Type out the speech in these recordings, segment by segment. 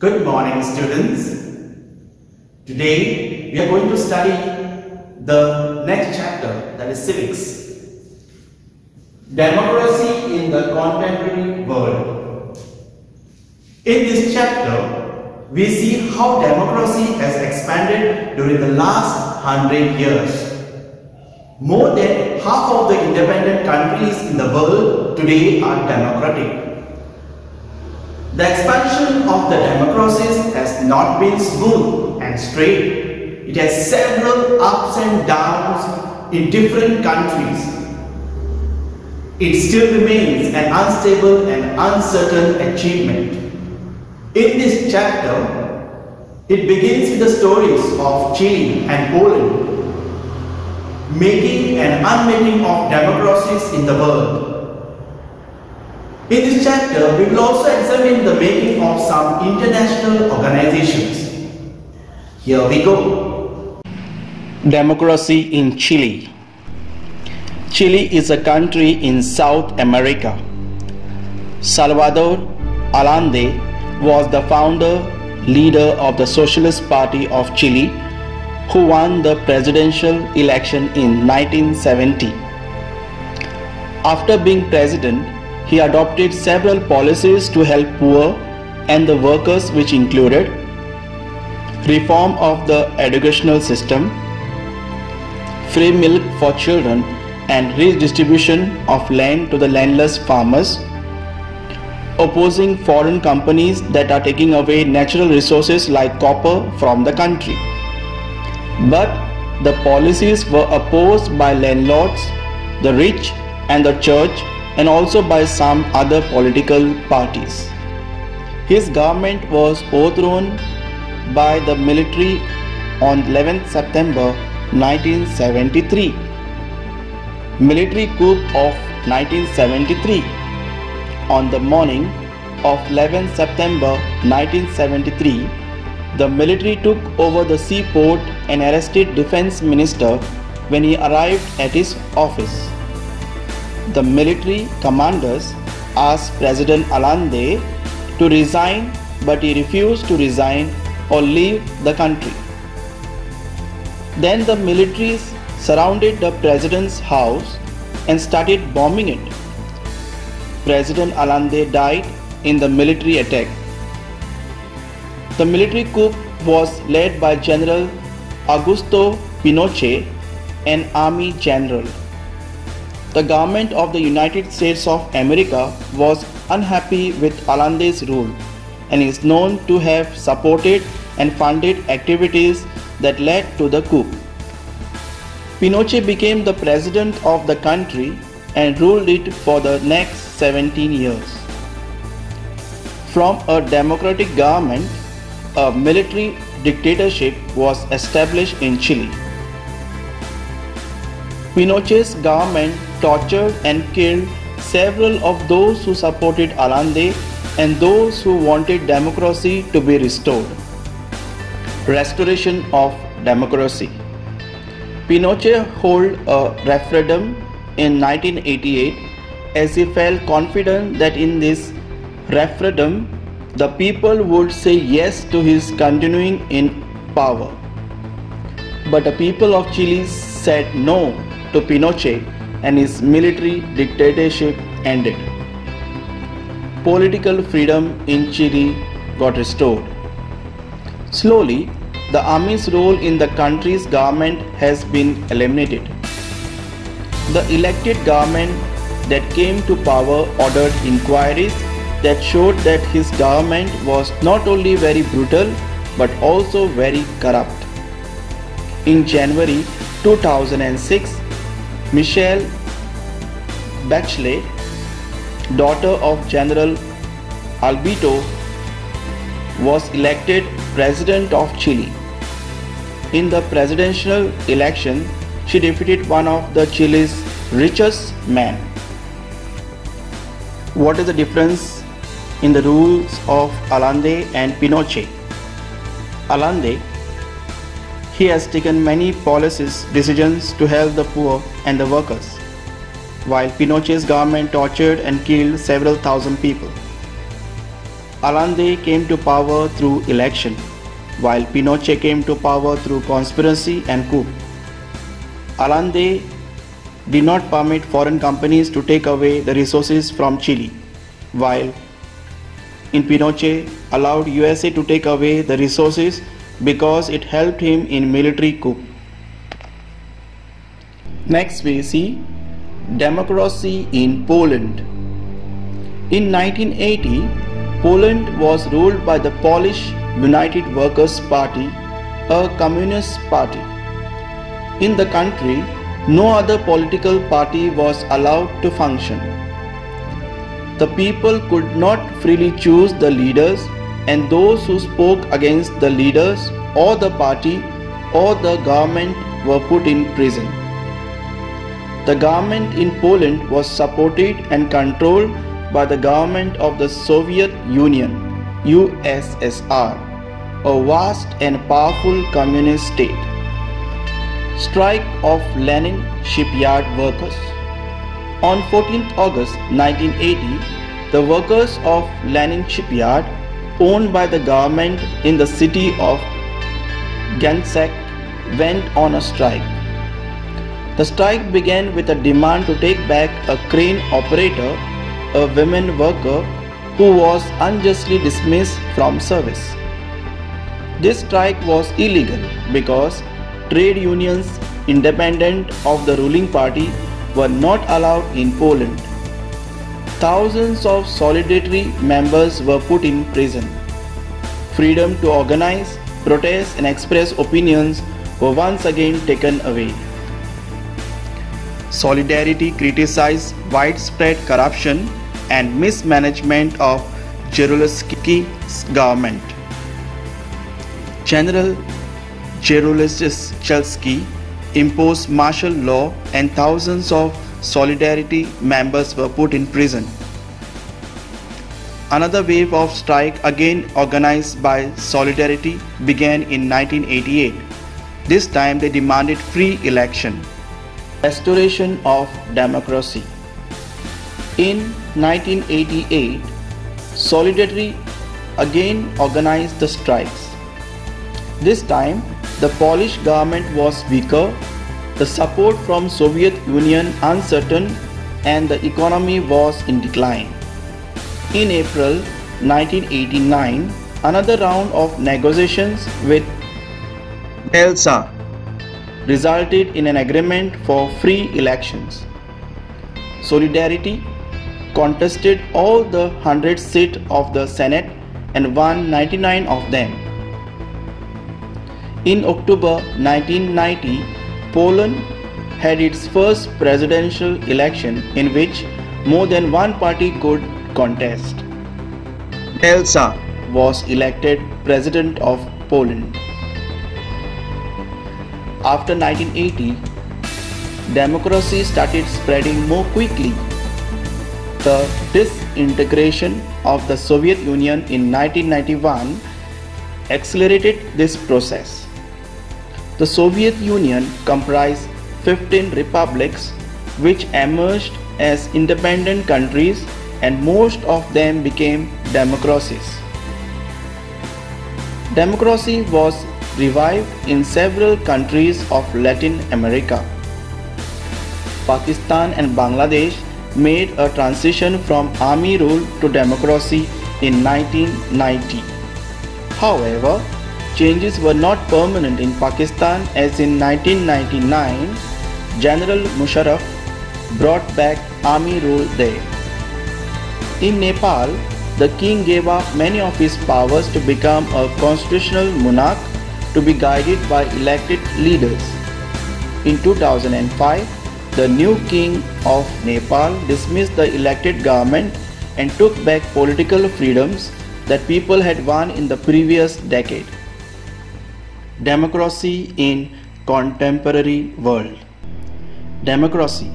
Good morning, students. Today we are going to study the next chapter that is civics. Democracy in the contemporary world. In this chapter, we see how democracy has expanded during the last hundred years. More than half of the independent countries in the world today are democratic. The expansion of the democracies has not been smooth and straight. It has several ups and downs in different countries. It still remains an unstable and uncertain achievement. In this chapter, it begins with the stories of Chile and Poland, making and unmaking of democracies in the world. In this chapter, we will also examine the making of some international organizations. Here we go. Democracy in Chile. Chile is a country in South America. Salvador Allende was the founder leader of the Socialist Party of Chile who won the presidential election in 1970. After being president, he adopted several policies to help poor and the workers which included reform of the educational system, free milk for children and redistribution of land to the landless farmers, opposing foreign companies that are taking away natural resources like copper from the country. But the policies were opposed by landlords, the rich and the church and also by some other political parties. His government was overthrown by the military on 11 September 1973. Military coup of 1973 on the morning of 11 September 1973 the military took over the seaport and arrested defense minister when he arrived at his office the military commanders asked President Allende to resign but he refused to resign or leave the country. Then the military surrounded the president's house and started bombing it. President Allende died in the military attack. The military coup was led by General Augusto Pinochet, an army general. The government of the United States of America was unhappy with Allende's rule and is known to have supported and funded activities that led to the coup. Pinochet became the president of the country and ruled it for the next 17 years. From a democratic government, a military dictatorship was established in Chile. Pinochet's government tortured and killed several of those who supported Allende and those who wanted democracy to be restored. Restoration of democracy. Pinochet held a referendum in 1988 as he felt confident that in this referendum the people would say yes to his continuing in power. But the people of Chile said no to Pinochet and his military dictatorship ended. Political freedom in Chile got restored. Slowly, the army's role in the country's government has been eliminated. The elected government that came to power ordered inquiries that showed that his government was not only very brutal but also very corrupt. In January 2006, Michelle Bachelet, daughter of General Alberto, was elected President of Chile. In the presidential election, she defeated one of the Chile's richest men. What is the difference in the rules of Allende and Pinochet? Allende he has taken many policies decisions to help the poor and the workers, while Pinochet's government tortured and killed several thousand people. Allende came to power through election, while Pinochet came to power through conspiracy and coup. Allende did not permit foreign companies to take away the resources from Chile, while in Pinochet allowed USA to take away the resources because it helped him in military coup. Next we see democracy in Poland. In 1980, Poland was ruled by the Polish United Workers' Party, a communist party. In the country, no other political party was allowed to function. The people could not freely choose the leaders, and those who spoke against the leaders or the party or the government were put in prison. The government in Poland was supported and controlled by the government of the Soviet Union, USSR, a vast and powerful communist state. Strike of Lenin shipyard workers. On 14th August 1980, the workers of Lenin shipyard, owned by the government in the city of Gdańsk, went on a strike. The strike began with a demand to take back a crane operator a women worker who was unjustly dismissed from service. This strike was illegal because trade unions independent of the ruling party were not allowed in Poland. Thousands of solidarity members were put in prison. Freedom to organize, protest and express opinions were once again taken away. Solidarity criticized widespread corruption and mismanagement of Jaruzelski's government. General Jaruzelski imposed martial law and thousands of Solidarity members were put in prison. Another wave of strike again organized by Solidarity began in 1988. This time they demanded free election. Restoration of democracy. In 1988, Solidarity again organized the strikes. This time, the Polish government was weaker, the support from Soviet Union uncertain and the economy was in decline. In April 1989, another round of negotiations with Walesa resulted in an agreement for free elections. Solidarity contested all the 100 seats of the Senate and won 99 of them. In October 1990, Poland had its first presidential election in which more than one party could contest. Walesa was elected President of Poland. After 1980, democracy started spreading more quickly the disintegration of the Soviet Union in 1991 accelerated this process. The Soviet Union comprised 15 republics which emerged as independent countries and most of them became democracies. Democracy was revived in several countries of Latin America. Pakistan and Bangladesh made a transition from army rule to democracy in 1990. However, changes were not permanent in Pakistan as in 1999 General Musharraf brought back army rule there. In Nepal, the king gave up many of his powers to become a constitutional monarch to be guided by elected leaders. In 2005, the new king of Nepal dismissed the elected government and took back political freedoms that people had won in the previous decade. Democracy in contemporary world. Democracy.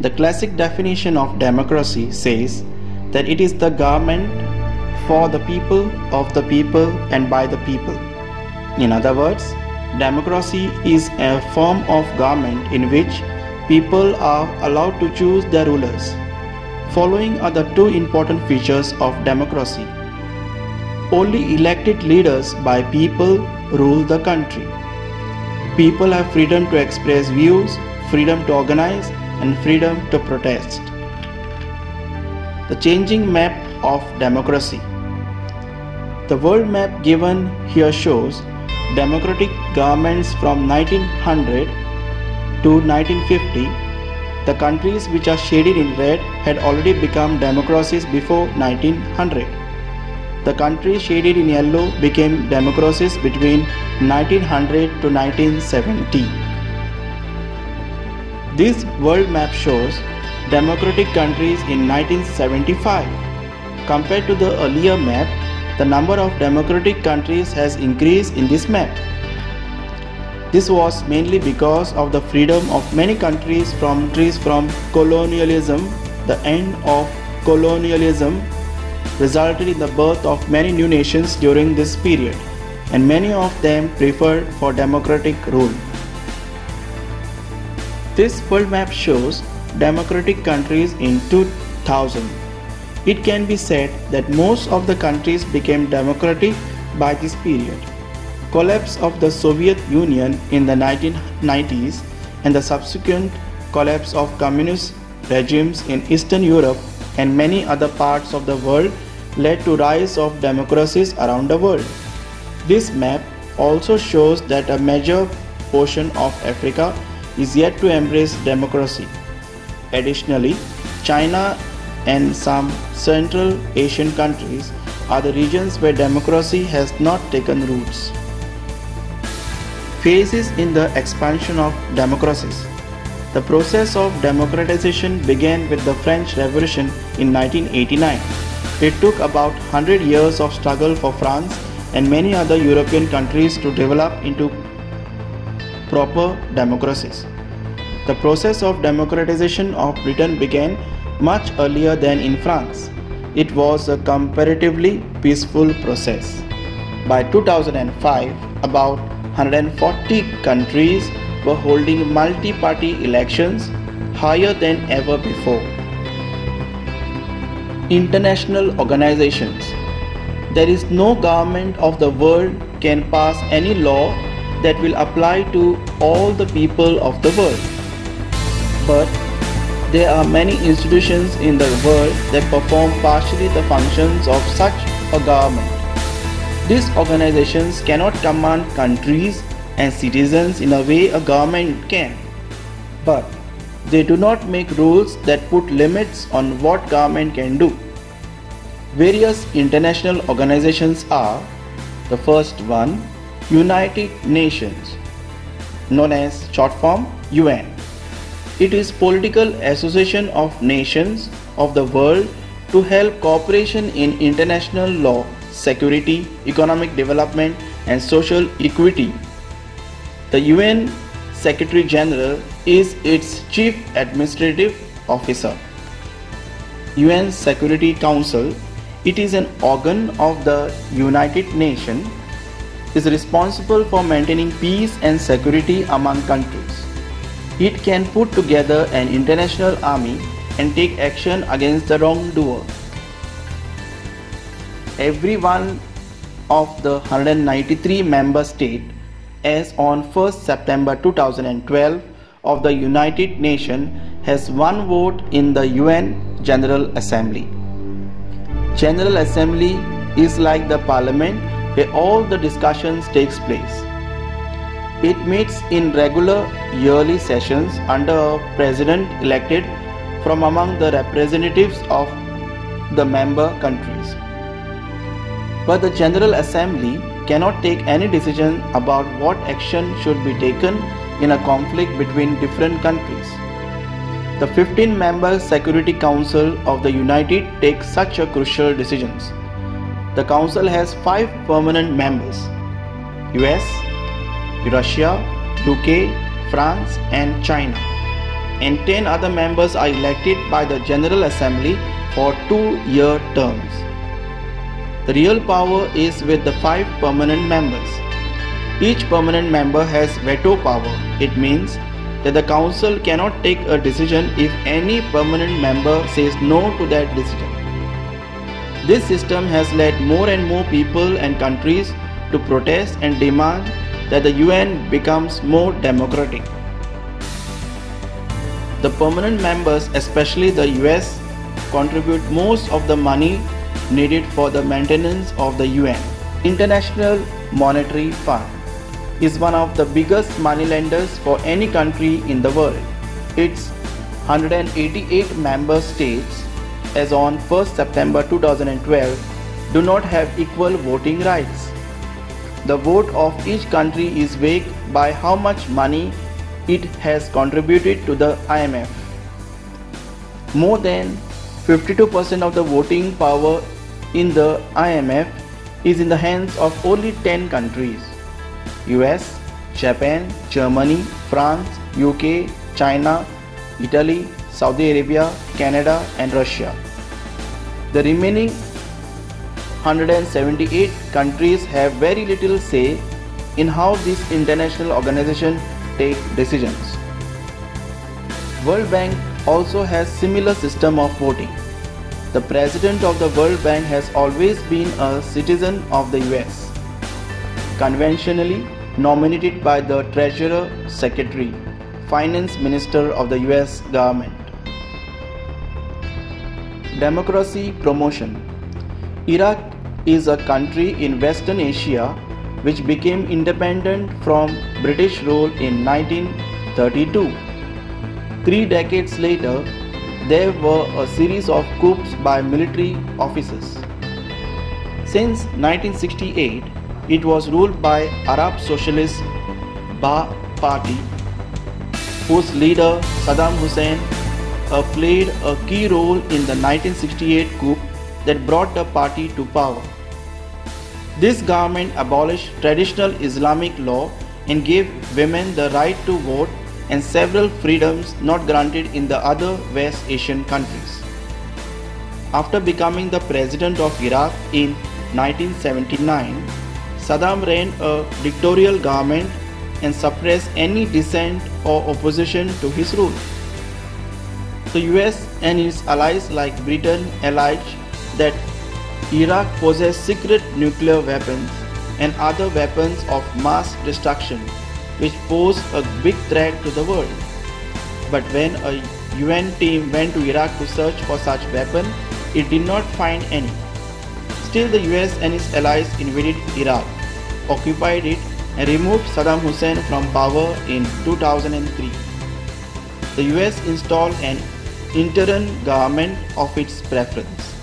The classic definition of democracy says that it is the government for the people, of the people, and by the people. In other words, democracy is a form of government in which people are allowed to choose their rulers. Following are the two important features of democracy. Only elected leaders by people rule the country. People have freedom to express views, freedom to organize, and freedom to protest. The changing map of democracy. The world map given here shows democratic governments from 1900 to 1950. The countries which are shaded in red had already become democracies before 1900. The countries shaded in yellow became democracies between 1900 to 1970. This world map shows democratic countries in 1975. Compared to the earlier map, the number of democratic countries has increased in this map. This was mainly because of the freedom of many countries from countries from colonialism. The end of colonialism resulted in the birth of many new nations during this period, and many of them preferred for democratic rule. This world map shows democratic countries in 2000. It can be said that most of the countries became democratic by this period. Collapse of the Soviet Union in the 1990s and the subsequent collapse of communist regimes in Eastern Europe and many other parts of the world led to rise of democracies around the world. This map also shows that a major portion of Africa is yet to embrace democracy. Additionally, China and some Central Asian countries are the regions where democracy has not taken roots. Phases in the expansion of democracies. The process of democratization began with the French Revolution in 1989. It took about 100 years of struggle for France and many other European countries to develop into proper democracies. The process of democratization of Britain began much earlier than in France. It was a comparatively peaceful process. By 2005, about 140 countries were holding multi party elections higher than ever before. International organizations. There is no government of the world can pass any law that will apply to all the people of the world. But there are many institutions in the world that perform partially the functions of such a government. These organizations cannot command countries and citizens in a way a government can. But they do not make rules that put limits on what government can do. Various international organizations are the first one United Nations known as short form UN. It is political association of nations of the world to help cooperation in international law, security, economic development and social equity. The UN Secretary General is its chief administrative officer. UN Security Council it is an organ of the United Nations is responsible for maintaining peace and security among countries. It can put together an international army and take action against the wrongdoer. Every one of the 193 member states as on 1st September 2012 of the United Nations has one vote in the UN General Assembly. General Assembly is like the parliament where all the discussions takes place. It meets in regular yearly sessions under a president elected from among the representatives of the member countries. But the General Assembly cannot take any decision about what action should be taken in a conflict between different countries. The 15 member Security Council of the United takes such a crucial decisions. The council has 5 permanent members US, Russia, UK, France and China. And 10 other members are elected by the General Assembly for 2-year terms. The real power is with the 5 permanent members. Each permanent member has veto power. It means that the council cannot take a decision if any permanent member says no to that decision. This system has led more and more people and countries to protest and demand that the UN becomes more democratic. The permanent members, especially the US, contribute most of the money needed for the maintenance of the UN. International Monetary Fund is one of the biggest money lenders for any country in the world. Its 188 member states as on 1st September 2012 do not have equal voting rights. The vote of each country is weighed by how much money it has contributed to the IMF. More than 52% of the voting power in the IMF is in the hands of only 10 countries US, Japan, Germany, France, UK, China, Italy, Saudi Arabia, Canada, and Russia. The remaining 178 countries have very little say in how this international organization take decisions. World Bank also has similar system of voting. The president of the World Bank has always been a citizen of the US, conventionally nominated by the Treasurer Secretary, Finance Minister of the US government. Democracy Promotion Iraq is a country in Western Asia which became independent from British rule in 1932. Three decades later, there were a series of coups by military officers. Since 1968, it was ruled by Arab Socialist Ba'ath Party, whose leader Saddam Hussein uh, played a key role in the 1968 coup that brought the party to power. This government abolished traditional Islamic law and gave women the right to vote and several freedoms not granted in the other West Asian countries. After becoming the president of Iraq in 1979, Saddam ran a dictatorial government and suppressed any dissent or opposition to his rule. The US and its allies like Britain alleged that Iraq possessed secret nuclear weapons and other weapons of mass destruction which pose a big threat to the world. But when a UN team went to Iraq to search for such weapon, it did not find any. Still the US and its allies invaded Iraq, occupied it and removed Saddam Hussein from power in 2003. The US installed an interim government of its preference.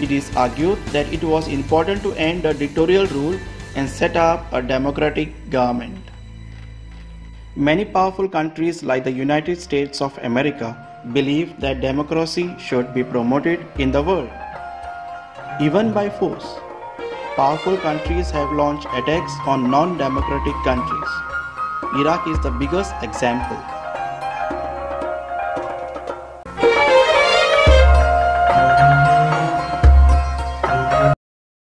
It is argued that it was important to end the dictatorial rule and set up a democratic government. Many powerful countries like the United States of America believe that democracy should be promoted in the world, even by force. Powerful countries have launched attacks on non democratic countries. Iraq is the biggest example.